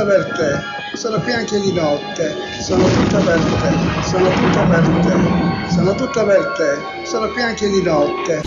tutta per te, sono qui anche di notte, sono tutta per te, sono tutta per te, sono tutta per te, sono qui anche di notte.